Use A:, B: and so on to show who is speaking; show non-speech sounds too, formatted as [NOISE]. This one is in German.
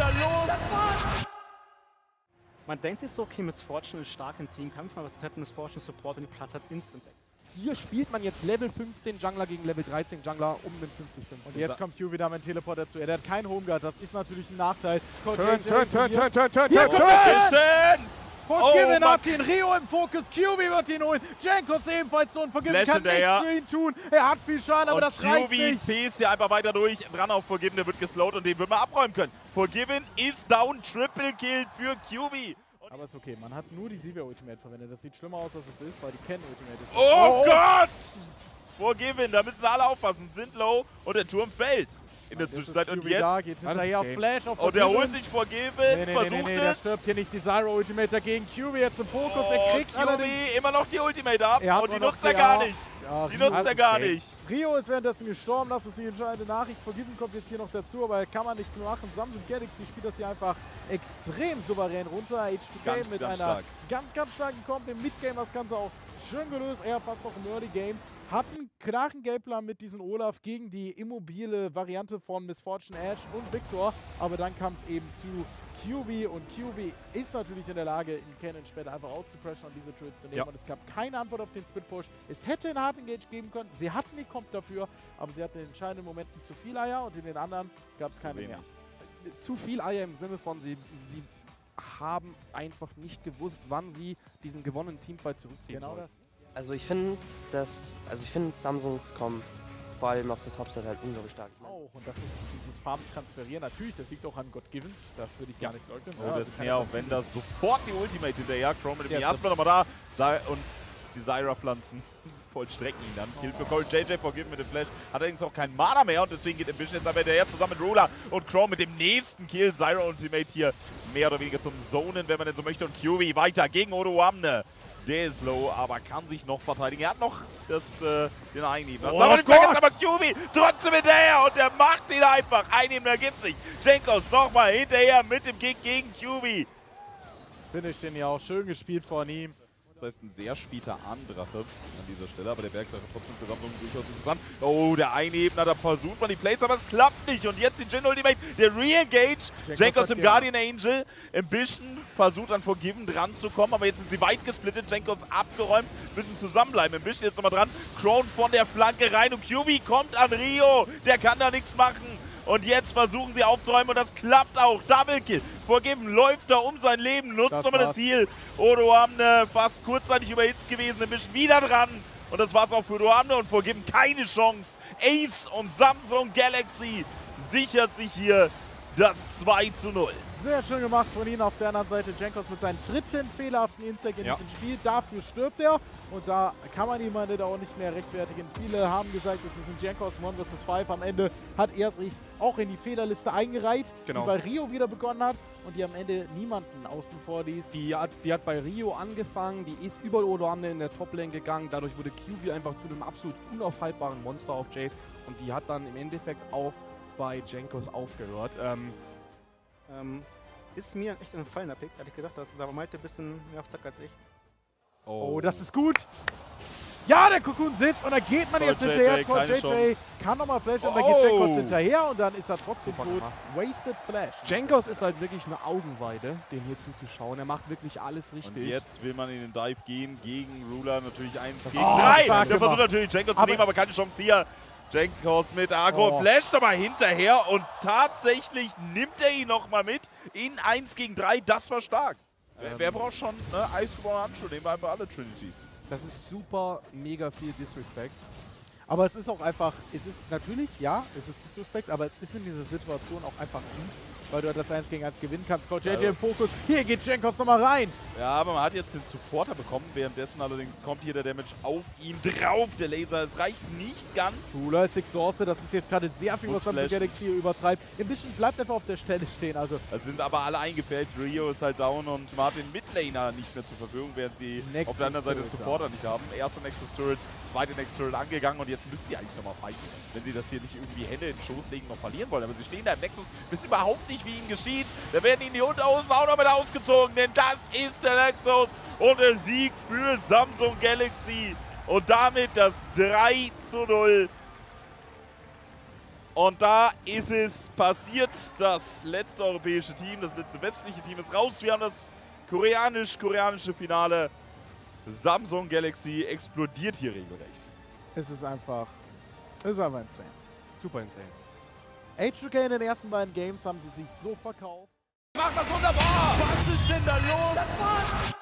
A: da los? Man denkt sich so, okay, Miss Fortune ist stark im Teamkampf, aber es hat Miss Fortune Support und die Platz hat instant weg.
B: Hier spielt man jetzt Level 15 Jungler gegen Level 13 Jungler um den 50-50.
C: Und jetzt kommt Q wieder mit Teleport dazu. Er hat keinen Homeguard, das ist natürlich ein Nachteil.
B: Turn, turn, turn, turn, turn, turn, turn,
C: Hier
B: turn,
C: kommt
B: turn.
C: er!
D: Bisschen!
C: Forgiven
D: Oh,
C: hat ihn, Rio im Fokus, QB wird ihn holen, Jankos ebenfalls so
D: Flash
C: kann nichts für ihn tun. Er hat viel Schaden, aber
D: und
C: das reicht
D: QV
C: nicht.
D: pace hier einfach weiter durch. Dran auf Forgiven, der wird geslowt und den wird man abräumen können. Forgiven ist down, Triple Kill für. Und
C: Aber ist okay, man hat nur die Sivir Ultimate verwendet. Das sieht schlimmer aus, als es ist, weil die Ken Ultimate ist.
D: oh, Gott! Forgiven, da müssen alle aufpassen. Sind low und der Turm fällt in der Zwischenzeit. Und jetzt.
C: da, geht hinterher. Flash, auf
D: Und der
C: Forgiven.
D: holt sich Forgiven,
C: Nee, nee, nee,
D: versucht
C: nee, nee,
D: es.
C: stirbt hier nicht die Zyro Ultimate dagegen. QB jetzt im Fokus,
D: Oh,
C: er kriegt
D: QB immer noch die Ultimate ab
C: Er
D: und die
C: auch noch
D: nutzt er gar nicht.
C: Ja,
D: Die nutzt er gar nicht.
C: Rio ist währenddessen gestorben, das ist die entscheidende Nachricht. Forgiven kommt jetzt hier noch dazu, aber kann man nichts mehr machen. Samsung Galaxy spielt das hier einfach extrem souverän runter. H2K
D: Ganz,
C: mit
D: ganz
C: einer
D: stark.
C: ganz, ganz starken Comp im Midgame das Ganze auch schön gelöst. Er fast noch im Early Game. Hat einen klaren Gameplan mit diesem Olaf gegen die immobile Variante von Miss Fortune Ash und Victor. Aber dann kam es eben zu QB und QB ist natürlich in der Lage, ihn Cannon später einfach out zu pressure und diese Trills zu nehmen.
B: Ja.
C: Und es gab keine Antwort auf den Split Push. Es hätte einen Hard Engage geben können. Sie hatten die Comp dafür, aber sie hatten in entscheidenden Momenten zu viel Eier und in den anderen gab es keine
D: wenig.
C: mehr.
B: Zu viel Eier im Sinne von, sie, sie haben einfach nicht gewusst, wann sie diesen gewonnenen Teamfight zurückziehen
C: Genau
B: sollen.
C: das.
E: Also ich finde, dass, also ich finde Samsungs kommen vor allem auf der Topside halt unglaublich stark. Ich mein,
C: Auch. Und das ist dieses Farm-Transferieren. Natürlich, das liegt auch an God Given. Das würde ich gar nicht leugnen.
D: Oh,
C: Ja,
D: das
C: also
D: ist näher,
C: ich
D: auch wenn das sofort die Ultimate hinterher. Chrome mit dem
C: Ja,
D: erstmal nochmal da. Und die Zyra-Pflanzen [LAUGHS] vollstrecken ihn dann. Kill für Cole. JJ Forgiven mit dem Flash. Hat allerdings auch keinen Mana mehr und deswegen geht Ambition jetzt aber hinterher zusammen mit Ruler und Chrome mit dem nächsten Kill. Zyra Ultimate hier mehr oder weniger zum Zonen, wenn man denn so möchte. Und QV weiter gegen Odoamne. Der ist low, aber kann sich noch verteidigen. Er hat noch das, äh, den Einnehmen. Das
C: Oh
D: aber vergessen, aber QV trotzdem hinterher und der macht ihn einfach. Einnehmen ergibt sich. Jenkos nochmal hinterher mit dem Kick gegen QV.
C: Finish den ja auch schön gespielt von ihm.
D: Das heißt, ein sehr später Andrache an dieser Stelle, aber der Bergdrache trotzdem für Samsung durchaus interessant. Oh, der Einebner, da versucht man die Plays, aber es klappt nicht. Und jetzt die Jin Ultimate, der Re-Engage. Jenkos
C: hat
D: im
C: ja-
D: Guardian Angel. Ambition versucht an Forgiven dran zu kommen, aber jetzt sind sie weit gesplittet. Jenkos abgeräumt, müssen zusammenbleiben. Ambition jetzt nochmal dran. Crown von der Flanke rein und QV kommt an Rio. Der kann da nichts machen. Und jetzt versuchen sie aufzuräumen und das klappt auch. Double Kill. Vorgeben läuft da um sein Leben, nutzt
C: Das
D: nochmal das. Heal. Odoamne fast kurzzeitig überhitzt gewesen, ein bisschen wieder dran. Und das war's auch für Odoamne und Vorgeben keine Chance. Ace und Samsung Galaxy sichert sich hier das 2 zu 0.
C: Sehr schön gemacht von ihm. Auf der anderen Seite Jankos mit seinem dritten fehlerhaften Insect in
D: Ja.
C: diesem Spiel. Dafür stirbt er. Und da kann man ihm halt auch nicht mehr rechtfertigen. Viele haben gesagt, es ist ein Jankos 1 vs 5. Am Ende hat er sich auch in die Fehlerliste eingereiht,
B: Genau.
C: die bei Rio wieder begonnen hat und die am Ende niemanden außen vor ließ.
B: Die hat, die hat bei Rio angefangen, die ist über Odoamne in der Toplane gegangen, dadurch wurde QV einfach zu einem absolut unaufhaltbaren Monster auf Jace und die hat dann im Endeffekt auch bei Jenkos aufgehört. Ähm,
A: Ähm, ist mir echt ein Fallen Pick, ehrlich gesagt. Das, da war Malte ein bisschen mehr auf Zack als ich.
C: Oh, das ist gut. Ja, der Cocoon sitzt und da geht man
D: Cold
C: jetzt hinterher.
D: JJ, keine
C: JJ
D: Chance.
C: kann nochmal flashen und
D: Oh.
C: dann geht Jankos hinterher und dann ist er trotzdem
B: Super
C: tot.
B: gemacht.
C: Wasted Flash.
B: Jenkos ist halt wirklich eine Augenweide, den hier zuzuschauen. Er macht wirklich alles
D: Und
B: richtig.
D: jetzt will man in den Dive gehen gegen Ruler. Natürlich 1
C: Das
D: gegen
C: ist
D: 3.
C: stark
D: Der versucht natürlich Jenkos zu nehmen, aber keine Chance hier. Jenkos mit Agro
C: Oh.
D: flasht aber hinterher und tatsächlich nimmt er ihn nochmal mit in 1 gegen 3. Das war stark. Wer, wer braucht schon ne, eisgeborene Handschuhe? Nehmen wir einfach alle Trinity.
B: Das ist super, mega viel Disrespect.
C: Aber es ist auch einfach, es ist natürlich, ja, es ist Disrespect, aber es ist in dieser Situation auch einfach gut, weil du das 1 gegen 1 gewinnen kannst. Coach JJ im Fokus. Hier geht Jenkos nochmal rein.
D: Ja, aber man hat jetzt den Supporter bekommen. Währenddessen allerdings kommt hier der Damage auf ihn drauf. Der Laser, es reicht nicht ganz.
C: Cooler ist Exhausted, das ist jetzt gerade sehr viel, was Samsung. Galaxy hier übertreibt. Ein bisschen bleibt einfach auf der Stelle stehen, also
D: Es sind aber alle eingefällt. Rio ist halt down und Martin Midlaner nicht mehr zur Verfügung, während sie
C: Nexus
D: auf der anderen Seite
C: Turret
D: Supporter nicht haben. Erster Nexus Turret, zweite Nexus Turret angegangen und jetzt müssen die eigentlich nochmal fighten, wenn sie das hier nicht irgendwie Hände in den Schoß legen und verlieren wollen. Aber sie stehen da im Nexus, wissen überhaupt nicht, wie ihnen geschieht. Da werden ihnen die Unterhosen auch noch mit ausgezogen, denn das ist der Nexus und der Sieg für Samsung Galaxy. Und damit das 3 zu 0 Und da ist es passiert. Das letzte europäische Team, das letzte westliche Team ist raus. Wir haben das koreanisch-koreanische Finale. Samsung Galaxy explodiert hier regelrecht.
C: Es ist einfach, es ist einfach insane.
B: Super insane.
C: H2K in den ersten beiden Games haben sie sich so verkauft.
D: Macht das wunderbar! Was ist denn da los?